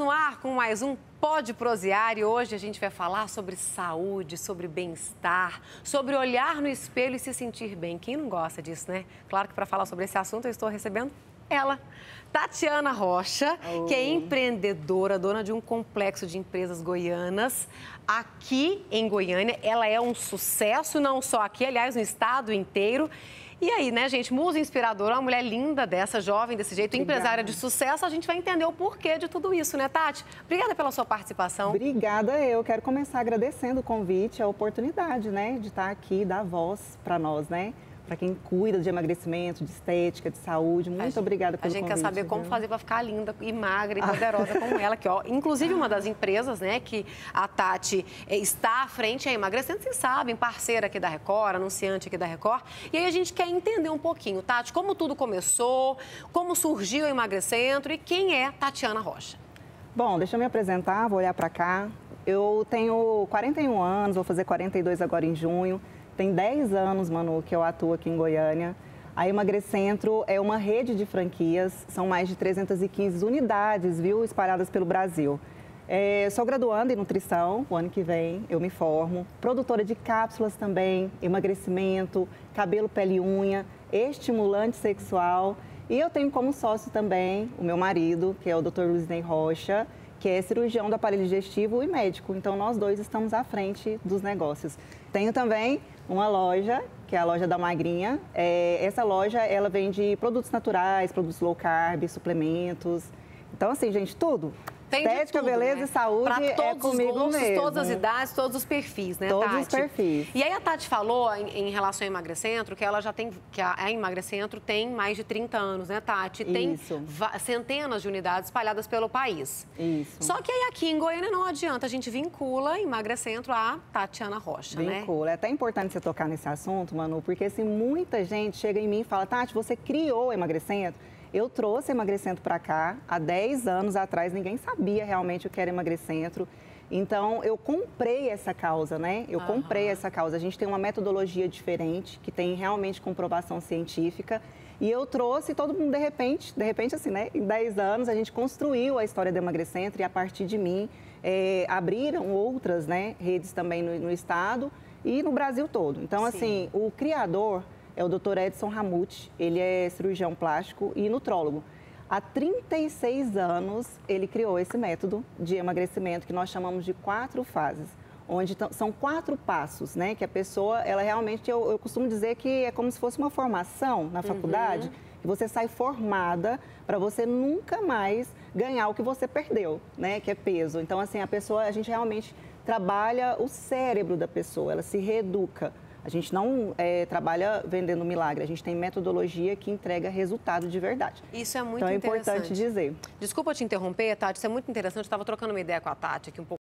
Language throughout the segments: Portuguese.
no ar com mais um Pode Prosear e hoje a gente vai falar sobre saúde, sobre bem-estar, sobre olhar no espelho e se sentir bem. Quem não gosta disso, né? Claro que para falar sobre esse assunto eu estou recebendo ela, Tatiana Rocha, oh. que é empreendedora, dona de um complexo de empresas goianas. Aqui em Goiânia, ela é um sucesso, não só aqui, aliás, no estado inteiro. E aí, né, gente, musa inspiradora, uma mulher linda dessa, jovem desse jeito, Obrigada. empresária de sucesso, a gente vai entender o porquê de tudo isso, né, Tati? Obrigada pela sua participação. Obrigada, eu quero começar agradecendo o convite, a oportunidade, né, de estar aqui, dar voz para nós, né? Para quem cuida de emagrecimento, de estética, de saúde. Muito gente, obrigada pelo A gente convite, quer saber viu? como fazer para ficar linda e magra e poderosa como ela, que ó, inclusive uma das empresas, né, que a Tati eh, está à frente é Emagrecendo, vocês sabem, parceira aqui da Record, anunciante aqui da Record. E aí a gente quer entender um pouquinho, Tati, como tudo começou, como surgiu o Emagrecentro e quem é Tatiana Rocha. Bom, deixa eu me apresentar, vou olhar para cá. Eu tenho 41 anos, vou fazer 42 agora em junho. Tem 10 anos, Manu, que eu atuo aqui em Goiânia. A Emagrecentro é uma rede de franquias, são mais de 315 unidades, viu, espalhadas pelo Brasil. É, sou graduanda em nutrição, o ano que vem eu me formo. Produtora de cápsulas também, emagrecimento, cabelo, pele e unha, estimulante sexual. E eu tenho como sócio também o meu marido, que é o Dr. Luizney Rocha, que é cirurgião do aparelho digestivo e médico. Então, nós dois estamos à frente dos negócios. Tenho também uma loja, que é a loja da Magrinha. É, essa loja, ela vende produtos naturais, produtos low carb, suplementos. Então, assim, gente, tudo. Tem Estética, tudo, beleza né? e saúde pra é todos comigo os gostos, mesmo. todas as idades, todos os perfis, né, todos Tati? Todos os perfis. E aí a Tati falou em, em, relação ao Emagrecentro que ela já tem, que a, a Emagrecentro tem mais de 30 anos, né, Tati? Tem centenas de unidades espalhadas pelo país. Isso. Só que aí aqui em Goiânia não adianta, a gente vincula Emagrecentro a Tatiana Rocha, vincula. né? Vincula. É até importante você tocar nesse assunto, Manu, porque assim, muita gente chega em mim e fala, Tati, você criou o Emagrecentro? Eu trouxe emagrecendo para cá há 10 anos atrás, ninguém sabia realmente o que era emagrecentro. Então, eu comprei essa causa, né? Eu uhum. comprei essa causa. A gente tem uma metodologia diferente, que tem realmente comprovação científica. E eu trouxe todo mundo, de repente, de repente assim, né? Em 10 anos, a gente construiu a história do emagrecentro e a partir de mim, é, abriram outras né, redes também no, no estado e no Brasil todo. Então, Sim. assim, o criador é o Dr. Edson Ramute. Ele é cirurgião plástico e nutrólogo. Há 36 anos ele criou esse método de emagrecimento que nós chamamos de quatro fases, onde são quatro passos, né? Que a pessoa, ela realmente, eu, eu costumo dizer que é como se fosse uma formação na faculdade, uhum. que você sai formada para você nunca mais ganhar o que você perdeu, né? Que é peso. Então, assim, a pessoa, a gente realmente trabalha o cérebro da pessoa, ela se reeduca. A gente não é, trabalha vendendo milagre, a gente tem metodologia que entrega resultado de verdade. Isso é muito então, é importante dizer. Desculpa te interromper, Tati, isso é muito interessante. Eu estava trocando uma ideia com a Tati aqui um pouco.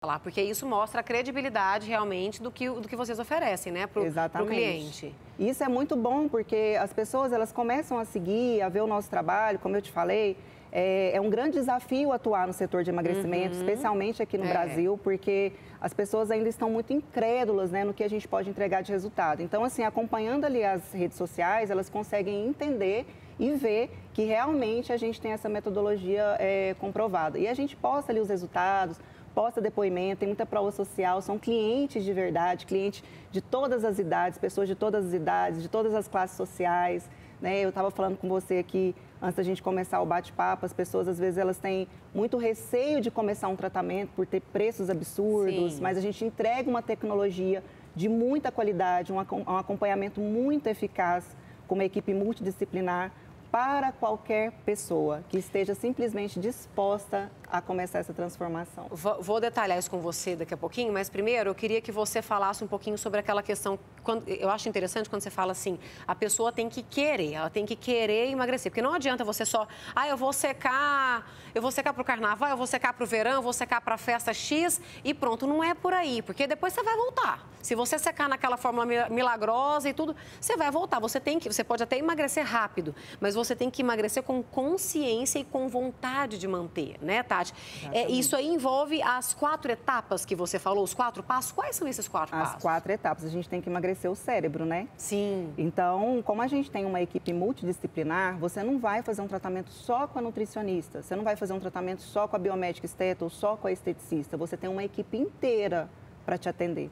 Falar, porque isso mostra a credibilidade realmente do que, do que vocês oferecem, né, para o cliente. Isso é muito bom, porque as pessoas elas começam a seguir, a ver o nosso trabalho, como eu te falei, é, é um grande desafio atuar no setor de emagrecimento, uhum. especialmente aqui no é. Brasil, porque as pessoas ainda estão muito incrédulas né, no que a gente pode entregar de resultado. Então, assim, acompanhando ali as redes sociais, elas conseguem entender e ver que realmente a gente tem essa metodologia é, comprovada. E a gente posta ali os resultados, posta depoimento, tem muita prova social, são clientes de verdade, clientes de todas as idades, pessoas de todas as idades, de todas as classes sociais. Né? Eu estava falando com você aqui antes da gente começar o bate-papo, as pessoas às vezes elas têm muito receio de começar um tratamento por ter preços absurdos, Sim. mas a gente entrega uma tecnologia de muita qualidade, um acompanhamento muito eficaz com uma equipe multidisciplinar para qualquer pessoa que esteja simplesmente disposta a começar essa transformação. Vou detalhar isso com você daqui a pouquinho, mas primeiro eu queria que você falasse um pouquinho sobre aquela questão. Quando, eu acho interessante quando você fala assim: a pessoa tem que querer, ela tem que querer emagrecer. Porque não adianta você só, ah, eu vou secar, eu vou secar para o carnaval, eu vou secar para o verão, eu vou secar para a festa X e pronto. Não é por aí, porque depois você vai voltar. Se você secar naquela fórmula milagrosa e tudo, você vai voltar. Você tem que, você pode até emagrecer rápido, mas você tem que emagrecer com consciência e com vontade de manter, né, tá? Tati. É, isso aí envolve as quatro etapas que você falou, os quatro passos. Quais são esses quatro as passos? As quatro etapas. A gente tem que emagrecer o cérebro, né? Sim. Então, como a gente tem uma equipe multidisciplinar, você não vai fazer um tratamento só com a nutricionista, você não vai fazer um tratamento só com a biomédica esteta ou só com a esteticista. Você tem uma equipe inteira para te atender.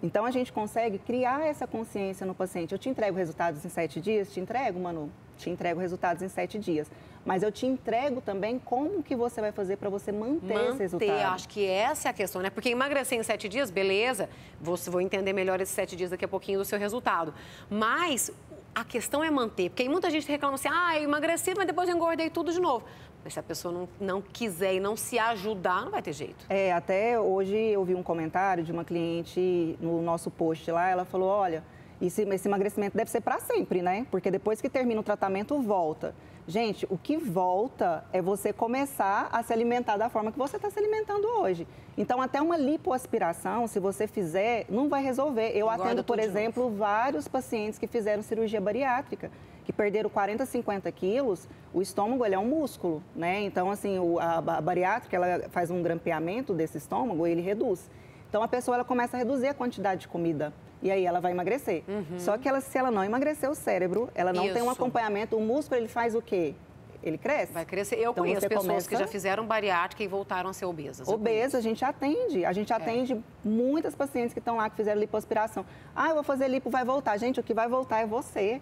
Então, a gente consegue criar essa consciência no paciente. Eu te entrego resultados em sete dias? Te entrego, Manu. Te entrego resultados em sete dias mas eu te entrego também como que você vai fazer para você manter, manter esse resultado. Acho que essa é a questão, né? Porque emagrecer em sete dias, beleza, vou, vou entender melhor esses sete dias daqui a pouquinho do seu resultado. Mas a questão é manter, porque muita gente reclama assim, ah, eu emagreci, mas depois eu engordei tudo de novo. Mas se a pessoa não, não quiser e não se ajudar, não vai ter jeito. É, até hoje eu vi um comentário de uma cliente no nosso post lá, ela falou, olha, esse, esse emagrecimento deve ser para sempre, né? Porque depois que termina o tratamento, volta. Gente, o que volta é você começar a se alimentar da forma que você está se alimentando hoje. Então, até uma lipoaspiração, se você fizer, não vai resolver. Eu atendo, por exemplo, vários pacientes que fizeram cirurgia bariátrica, que perderam 40, 50 quilos. O estômago, ele é um músculo, né? Então, assim, o, a, a bariátrica, ela faz um grampeamento desse estômago, ele reduz. Então, a pessoa, ela começa a reduzir a quantidade de comida e aí ela vai emagrecer. Uhum. Só que ela, se ela não emagrecer o cérebro, ela não Isso. tem um acompanhamento, o músculo ele faz o quê? Ele cresce. Vai crescer. Eu então, conheço pessoas começa... que já fizeram bariátrica e voltaram a ser obesas. Obesas, a gente atende. A gente é. atende é. muitas pacientes que estão lá, que fizeram lipoaspiração. Ah, eu vou fazer lipo, vai voltar. Gente, o que vai voltar é você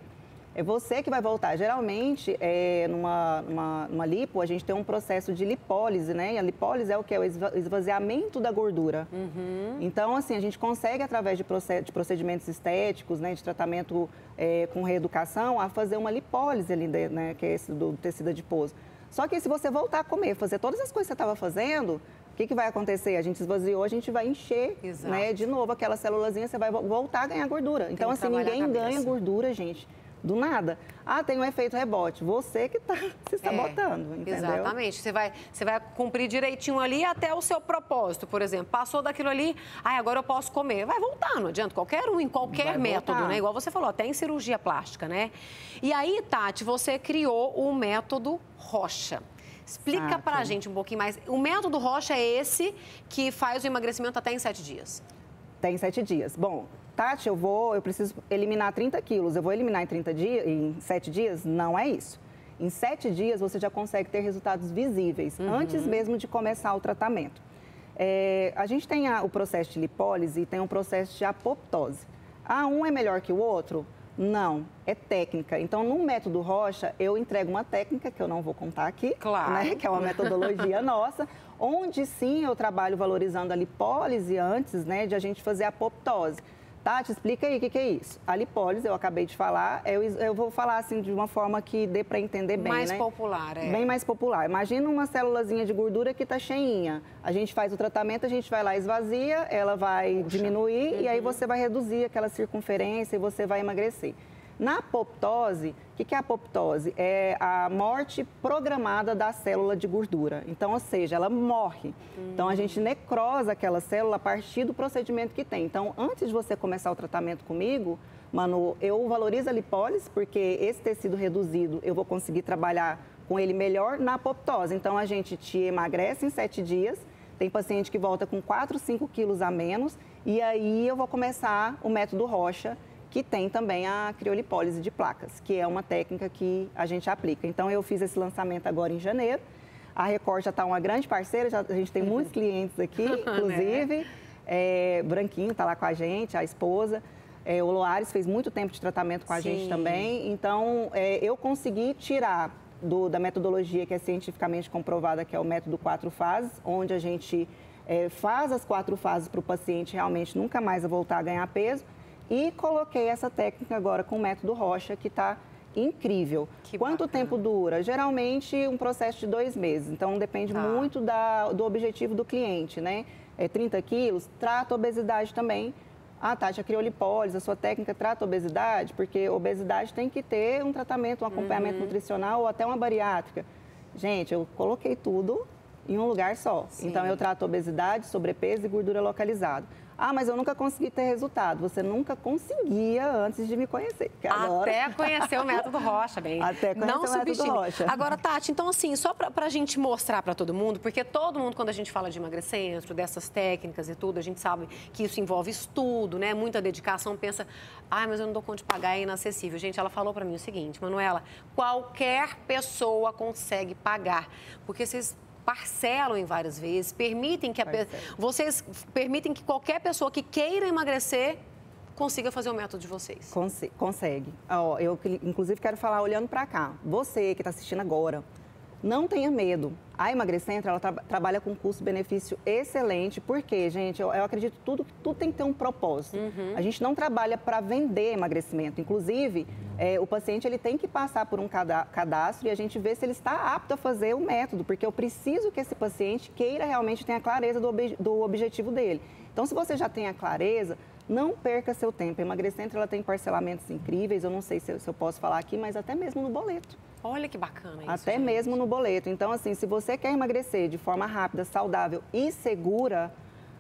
é você que vai voltar. Geralmente, é, numa, numa, numa, lipo, a gente tem um processo de lipólise, né? E a lipólise é o que? É o esvaziamento da gordura. Uhum. Então, assim, a gente consegue, através de, procedimentos estéticos, né, de tratamento é, com reeducação, a fazer uma lipólise ali, né, que é esse do tecido adiposo. Só que se você voltar a comer, fazer todas as coisas que você estava fazendo, o que, que, vai acontecer? A gente esvaziou, a gente vai encher né, de novo aquela célulazinha, você vai voltar a ganhar gordura. Então, assim, ninguém ganha gordura, gente do nada. Ah, tem um efeito rebote. Você que está se sabotando, é, entendeu? Exatamente. Você vai, você vai cumprir direitinho ali até o seu propósito, por exemplo. Passou daquilo ali, ah, agora eu posso comer. Vai voltar, não adianta. Qualquer um, em qualquer vai método, voltar. né? Igual você falou, até em cirurgia plástica, né? E aí, Tati, você criou o método Rocha. Explica para a gente um pouquinho mais. O método Rocha é esse que faz o emagrecimento até em sete dias. Até em sete dias. Bom, Tati, eu vou, eu preciso eliminar 30 quilos, eu vou eliminar em 30 dias, em 7 dias? Não é isso. Em 7 dias você já consegue ter resultados visíveis, uhum. antes mesmo de começar o tratamento. É, a gente tem a, o processo de lipólise e tem o processo de apoptose. Ah, um é melhor que o outro? Não, é técnica. Então, no método Rocha, eu entrego uma técnica que eu não vou contar aqui, claro. né, que é uma metodologia nossa, onde sim eu trabalho valorizando a lipólise antes né, de a gente fazer a apoptose. Tati, explica aí o que, que, é isso. A lipólise, eu acabei de falar, eu, eu vou falar assim de uma forma que dê para entender bem, mais né? popular, é. Bem mais popular. Imagina uma célulazinha de gordura que está cheinha. A gente faz o tratamento, a gente vai lá esvazia, ela vai Puxa. diminuir uhum. e aí uhum. você vai reduzir aquela circunferência e você vai emagrecer. Na apoptose, o que, que é a apoptose? É a morte programada da célula de gordura. Então, ou seja, ela morre. Hum. Então, a gente necrosa aquela célula a partir do procedimento que tem. Então, antes de você começar o tratamento comigo, Manu, eu valorizo a lipólise, porque esse tecido reduzido eu vou conseguir trabalhar com ele melhor na apoptose. Então, a gente te emagrece em sete dias. Tem paciente que volta com 4, 5 quilos a menos. E aí eu vou começar o método Rocha, que tem também a criolipólise de placas, que é uma técnica que a gente aplica. Então, eu fiz esse lançamento agora em janeiro. A Record já está uma grande parceira, já, a gente tem muitos clientes aqui, inclusive. É, Branquinho está lá com a gente, a esposa. É, o Loares fez muito tempo de tratamento com a Sim. gente também. Então, é, eu consegui tirar do, da metodologia que é cientificamente comprovada, que é o método quatro fases, onde a gente é, faz as quatro fases para o paciente realmente nunca mais voltar a ganhar peso e coloquei essa técnica agora com o método Rocha, que está incrível. Que Quanto bacana. tempo dura? Geralmente um processo de dois meses. Então depende tá. muito da, do objetivo do cliente, né? É 30 quilos, trata obesidade também. Ah, Tati, a criolipólise, a sua técnica trata obesidade? Porque obesidade tem que ter um tratamento, um acompanhamento uhum. nutricional ou até uma bariátrica. Gente, eu coloquei tudo em um lugar só. Sim. Então, eu trato obesidade, sobrepeso e gordura localizada. Ah, mas eu nunca consegui ter resultado. Você nunca conseguia antes de me conhecer. Agora... Até conhecer o método Rocha, bem. Até conhecer Não o método Rocha. Agora, Tati, então assim, só para a gente mostrar para todo mundo, porque todo mundo, quando a gente fala de emagrecimento, dessas técnicas e tudo, a gente sabe que isso envolve estudo, né? Muita dedicação, pensa, ah, mas eu não dou conta de pagar, é inacessível. Gente, ela falou para mim o seguinte, Manuela, qualquer pessoa consegue pagar, porque vocês parcelam em várias vezes, permitem que a vocês permitem que qualquer pessoa que queira emagrecer consiga fazer o método de vocês. consegue. Oh, eu inclusive quero falar olhando para cá. Você que está assistindo agora, não tenha medo. A Emagrecentro, ela tra trabalha com custo-benefício excelente, porque, gente, eu, eu acredito que tudo, tudo tem que ter um propósito. Uhum. A gente não trabalha para vender emagrecimento. Inclusive, é, o paciente ele tem que passar por um cadastro e a gente vê se ele está apto a fazer o método, porque eu preciso que esse paciente queira realmente ter a clareza do, ob do objetivo dele. Então, se você já tem a clareza, não perca seu tempo. A Emagrecentro, ela tem parcelamentos incríveis, eu não sei se eu, se eu posso falar aqui, mas até mesmo no boleto. Olha que bacana isso. Até gente. mesmo no boleto. Então, assim, se você quer emagrecer de forma rápida, saudável e segura,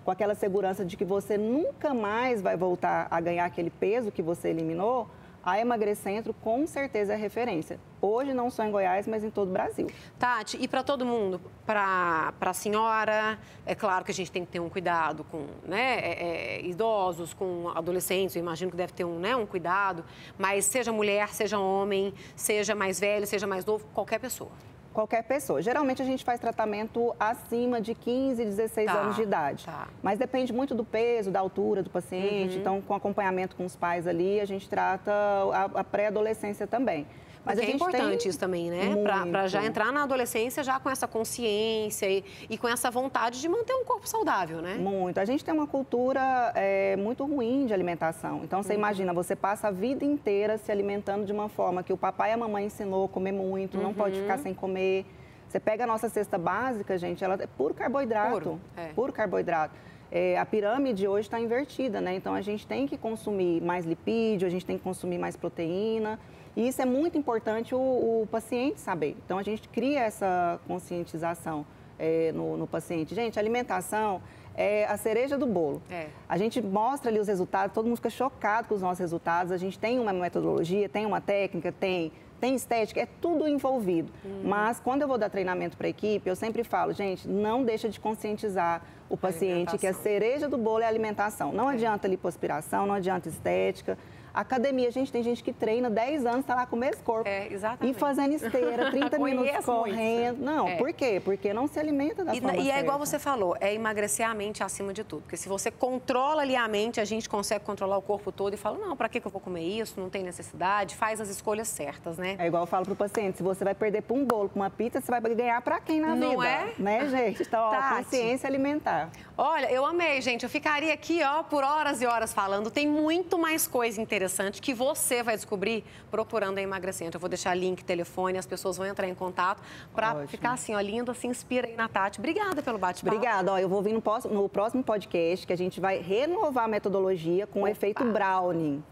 com aquela segurança de que você nunca mais vai voltar a ganhar aquele peso que você eliminou, a Emagrecentro com certeza é referência. Hoje não só em Goiás, mas em todo o Brasil. Tati, e para todo mundo, para a senhora, é claro que a gente tem que ter um cuidado com né, é, é, idosos, com adolescentes, eu imagino que deve ter um, né, um cuidado, mas seja mulher, seja homem, seja mais velho, seja mais novo, qualquer pessoa qualquer pessoa. Geralmente a gente faz tratamento acima de 15, 16 tá, anos de idade. Tá. Mas depende muito do peso, da altura do paciente. Uhum. Então, com acompanhamento com os pais ali, a gente trata a, a pré-adolescência também. Mas é importante tem... isso também, né? Para já entrar na adolescência já com essa consciência e, e, com essa vontade de manter um corpo saudável, né? Muito. A gente tem uma cultura é, muito ruim de alimentação. Então, você uhum. imagina, você passa a vida inteira se alimentando de uma forma que o papai e a mamãe ensinou a comer muito, uhum. não pode ficar uhum. sem comer. Você pega a nossa cesta básica, gente, ela é puro carboidrato. Puro, é. puro carboidrato. É, a pirâmide hoje está invertida, né? Então a gente tem que consumir mais lipídio, a gente tem que consumir mais proteína. E isso é muito importante o, o paciente saber. Então, a gente cria essa conscientização é, no, no, paciente. Gente, alimentação é a cereja do bolo. É. A gente mostra ali os resultados, todo mundo fica chocado com os nossos resultados. A gente tem uma metodologia, tem uma técnica, tem, tem estética, é tudo envolvido. Hum. Mas quando eu vou dar treinamento para a equipe, eu sempre falo, gente, não deixa de conscientizar o paciente que a cereja do bolo é a alimentação. Não é. adianta lipoaspiração, não adianta estética. Academia, gente, tem gente que treina 10 anos, está lá com o mesmo corpo. É, exatamente. E fazendo esteira, 30 minutos correndo. Não, é. por quê? Porque não se alimenta da e, forma E é igual você falou, é emagrecer a mente acima de tudo. Porque se você controla ali a mente, a gente consegue controlar o corpo todo e fala, não, para que, que eu vou comer isso? Não tem necessidade. Faz as escolhas certas, né? É igual eu falo pro paciente, se você vai perder para um bolo, para uma pizza, você vai ganhar para quem na não vida? Não é? Né, gente? Então, ó, consciência alimentar. Olha, eu amei, gente. Eu ficaria aqui, ó, por horas e horas falando. Tem muito mais coisa interessante que você vai descobrir procurando a emagrecimento. Eu vou deixar link, telefone, as pessoas vão entrar em contato para ficar assim, ó, lindo, se inspira aí na Tati. Obrigada pelo bate-papo. Obrigada. Ó, eu vou vir no, no, próximo podcast que a gente vai renovar a metodologia com Opa. o efeito Browning.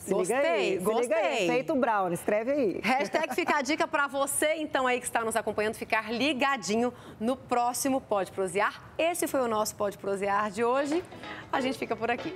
Se gostei, aí, gostei. Aí. Feito Brown, escreve aí. Hashtag fica a dica para você, então, aí que está nos acompanhando, ficar ligadinho no próximo Pode Prosear. Esse foi o nosso Pode Prosear de hoje. A gente fica por aqui.